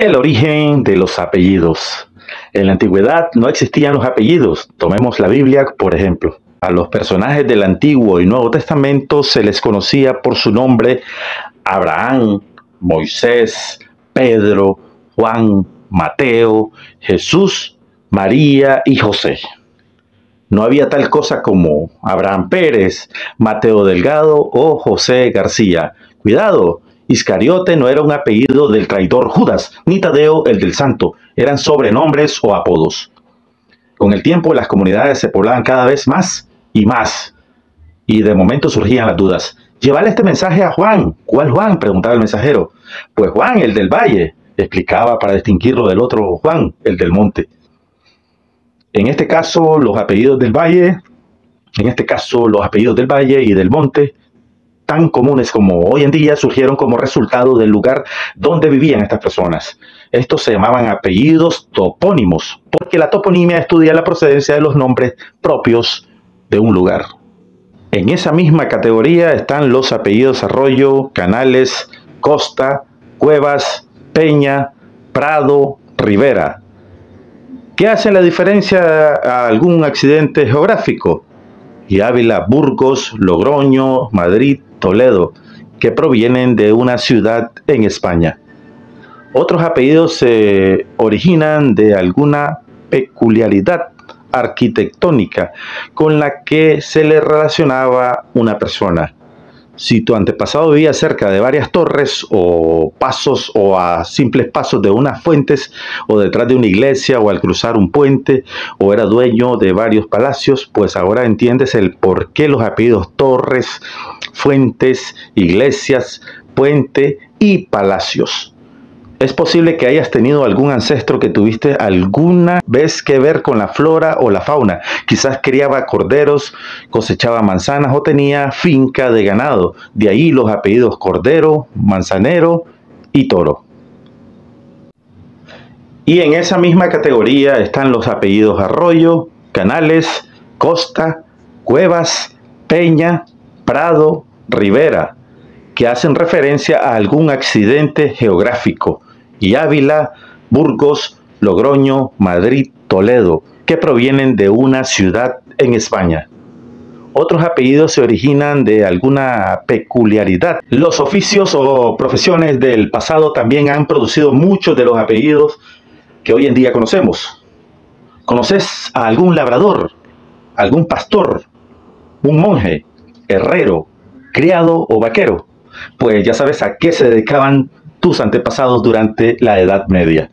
El origen de los apellidos. En la antigüedad no existían los apellidos. Tomemos la Biblia, por ejemplo. A los personajes del Antiguo y Nuevo Testamento se les conocía por su nombre Abraham, Moisés, Pedro, Juan, Mateo, Jesús, María y José. No había tal cosa como Abraham Pérez, Mateo Delgado o José García. Cuidado, Iscariote no era un apellido del traidor Judas, ni Tadeo el del santo, eran sobrenombres o apodos. Con el tiempo las comunidades se poblaban cada vez más y más, y de momento surgían las dudas. Llévale este mensaje a Juan. ¿Cuál Juan? preguntaba el mensajero. Pues Juan, el del valle, explicaba para distinguirlo del otro Juan, el del monte. En este caso, los apellidos del valle, en este caso, los apellidos del valle y del monte tan comunes como hoy en día surgieron como resultado del lugar donde vivían estas personas. Estos se llamaban apellidos topónimos, porque la toponimia estudia la procedencia de los nombres propios de un lugar. En esa misma categoría están los apellidos Arroyo, Canales, Costa, Cuevas, Peña, Prado, Rivera. ¿Qué hace la diferencia a algún accidente geográfico? Y Ávila, Burgos, Logroño, Madrid, Toledo, que provienen de una ciudad en España. Otros apellidos se originan de alguna peculiaridad arquitectónica con la que se le relacionaba una persona. Si tu antepasado vivía cerca de varias torres o pasos o a simples pasos de unas fuentes o detrás de una iglesia o al cruzar un puente o era dueño de varios palacios, pues ahora entiendes el por qué los apellidos Torres, Fuentes, iglesias, puente y palacios. Es posible que hayas tenido algún ancestro que tuviste alguna vez que ver con la flora o la fauna. Quizás criaba corderos, cosechaba manzanas o tenía finca de ganado. De ahí los apellidos Cordero, Manzanero y Toro. Y en esa misma categoría están los apellidos Arroyo, Canales, Costa, Cuevas, Peña, Prado, Rivera, que hacen referencia a algún accidente geográfico y Ávila, Burgos, Logroño, Madrid, Toledo, que provienen de una ciudad en España. Otros apellidos se originan de alguna peculiaridad. Los oficios o profesiones del pasado también han producido muchos de los apellidos que hoy en día conocemos. ¿Conoces a algún labrador, algún pastor, un monje, herrero, criado o vaquero? Pues ya sabes a qué se dedicaban tus antepasados durante la Edad Media.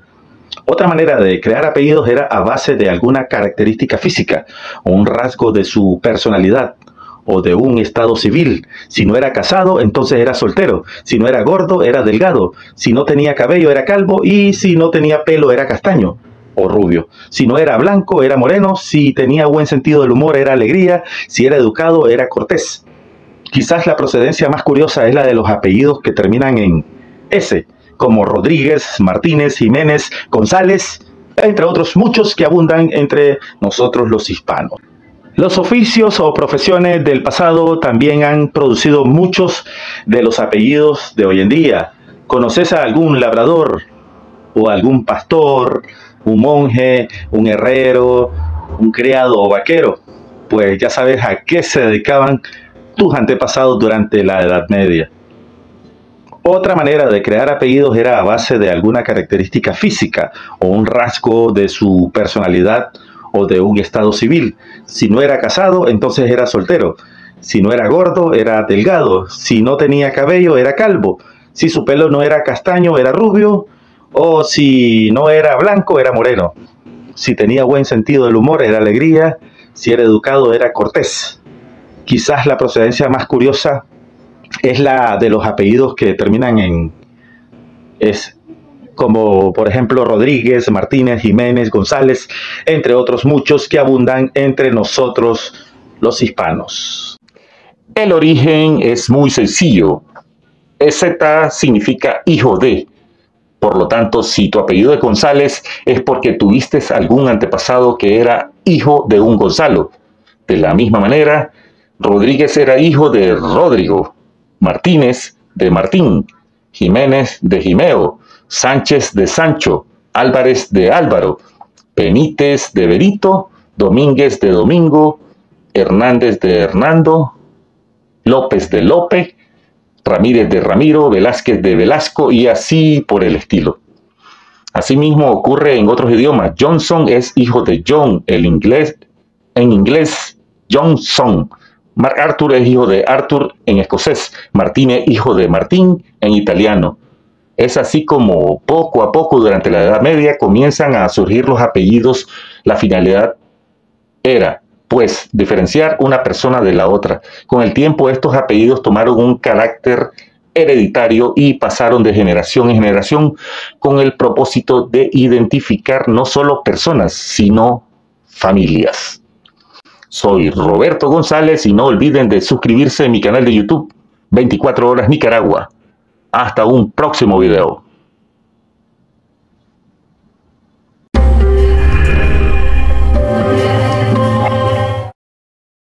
Otra manera de crear apellidos era a base de alguna característica física o un rasgo de su personalidad o de un estado civil. Si no era casado, entonces era soltero. Si no era gordo, era delgado. Si no tenía cabello, era calvo. Y si no tenía pelo, era castaño o rubio. Si no era blanco, era moreno. Si tenía buen sentido del humor, era alegría. Si era educado, era cortés. Quizás la procedencia más curiosa es la de los apellidos que terminan en S, como Rodríguez, Martínez, Jiménez, González, entre otros muchos que abundan entre nosotros los hispanos. Los oficios o profesiones del pasado también han producido muchos de los apellidos de hoy en día. ¿Conoces a algún labrador o algún pastor, un monje, un herrero, un criado o vaquero? Pues ya sabes a qué se dedicaban tus antepasados durante la Edad Media. Otra manera de crear apellidos era a base de alguna característica física o un rasgo de su personalidad o de un estado civil. Si no era casado, entonces era soltero. Si no era gordo, era delgado. Si no tenía cabello, era calvo. Si su pelo no era castaño, era rubio. O si no era blanco, era moreno. Si tenía buen sentido del humor, era alegría. Si era educado, era cortés. Quizás la procedencia más curiosa es la de los apellidos que terminan en es como por ejemplo Rodríguez, Martínez, Jiménez, González, entre otros muchos que abundan entre nosotros los hispanos. El origen es muy sencillo. EZ significa hijo de. Por lo tanto, si tu apellido es González, es porque tuviste algún antepasado que era hijo de un Gonzalo. De la misma manera, Rodríguez era hijo de Rodrigo, Martínez de Martín, Jiménez de Jimeo, Sánchez de Sancho, Álvarez de Álvaro, Benítez de Berito, Domínguez de Domingo, Hernández de Hernando, López de Lope, Ramírez de Ramiro, Velázquez de Velasco y así por el estilo. Asimismo ocurre en otros idiomas. Johnson es hijo de John, el inglés, en inglés Johnson. Mark Arthur es hijo de Arthur en escocés. Martínez hijo de Martín en italiano. Es así como poco a poco durante la Edad Media comienzan a surgir los apellidos. La finalidad era, pues, diferenciar una persona de la otra. Con el tiempo estos apellidos tomaron un carácter hereditario y pasaron de generación en generación con el propósito de identificar no solo personas, sino familias. Soy Roberto González y no olviden de suscribirse a mi canal de YouTube 24 horas Nicaragua. Hasta un próximo video.